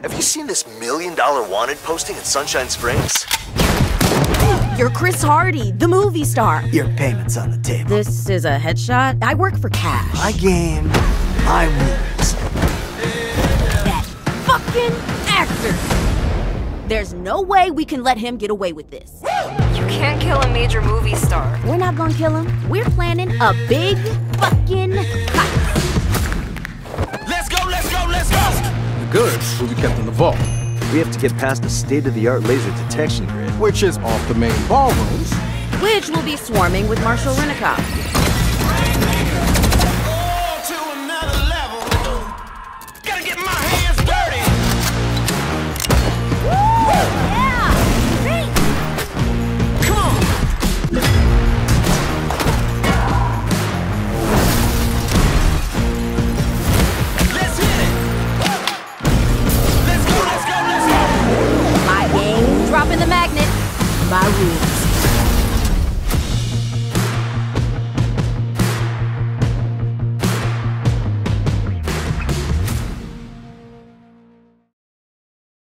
Have you seen this million dollar wanted posting in Sunshine Springs? You're Chris Hardy, the movie star. Your payment's on the table. This is a headshot. I work for cash. My game, my rules. That fucking actor. There's no way we can let him get away with this. You can't kill a major movie star. We're not gonna kill him. We're planning a big fucking goods will be kept in the vault, We have to get past the state-of-the-art laser detection grid. which is off the main ballrooms. Which will be swarming with Marshall Renikoff. The magnet. My rules.